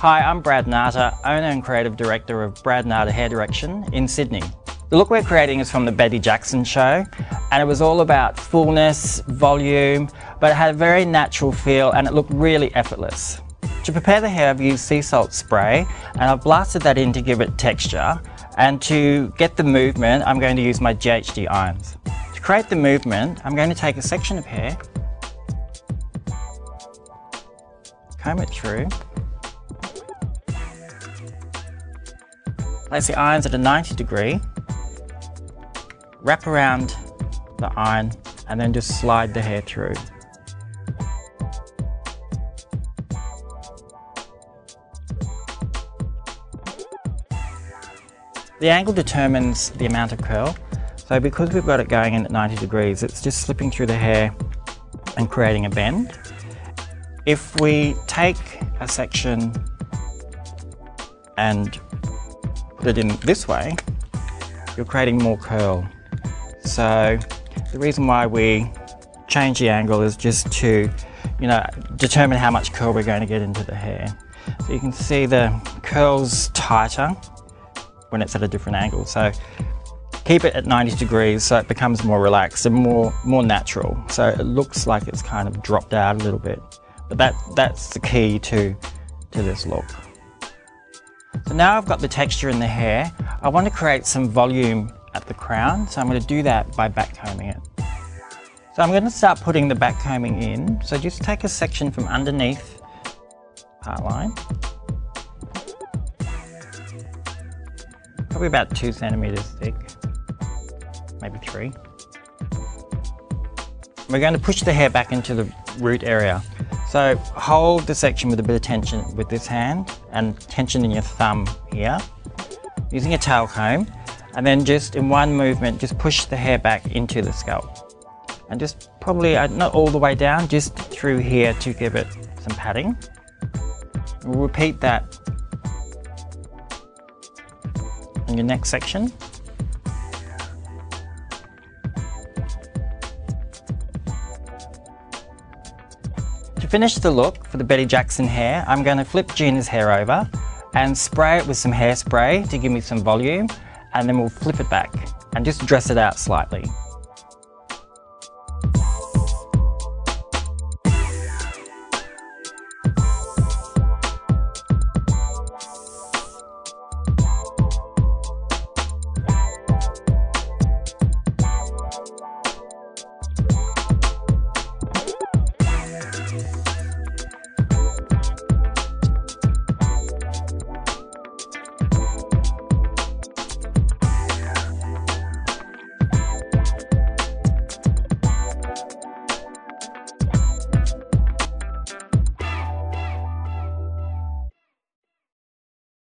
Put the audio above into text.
Hi, I'm Brad Ngata, owner and creative director of Brad Ngata Hair Direction in Sydney. The look we're creating is from the Betty Jackson show and it was all about fullness, volume, but it had a very natural feel and it looked really effortless. To prepare the hair I've used sea salt spray and I've blasted that in to give it texture and to get the movement I'm going to use my GHD irons. To create the movement I'm going to take a section of hair, comb it through, place the irons at a 90 degree, wrap around the iron and then just slide the hair through. The angle determines the amount of curl. So because we've got it going in at 90 degrees, it's just slipping through the hair and creating a bend. If we take a section and put it in this way, you're creating more curl. So the reason why we change the angle is just to, you know, determine how much curl we're going to get into the hair. So you can see the curls tighter when it's at a different angle. So keep it at 90 degrees so it becomes more relaxed and more, more natural. So it looks like it's kind of dropped out a little bit. But that, that's the key to, to this look. So now I've got the texture in the hair, I want to create some volume at the crown. So I'm going to do that by backcombing it. So I'm going to start putting the backcombing in. So just take a section from underneath part line probably about two centimeters thick, maybe three. We're going to push the hair back into the root area. So hold the section with a bit of tension with this hand and tension in your thumb here, using a tail comb, and then just in one movement, just push the hair back into the scalp. And just probably, uh, not all the way down, just through here to give it some padding. We'll repeat that in your next section. To finish the look for the Betty Jackson hair, I'm going to flip Gina's hair over and spray it with some hairspray to give me some volume and then we'll flip it back and just dress it out slightly.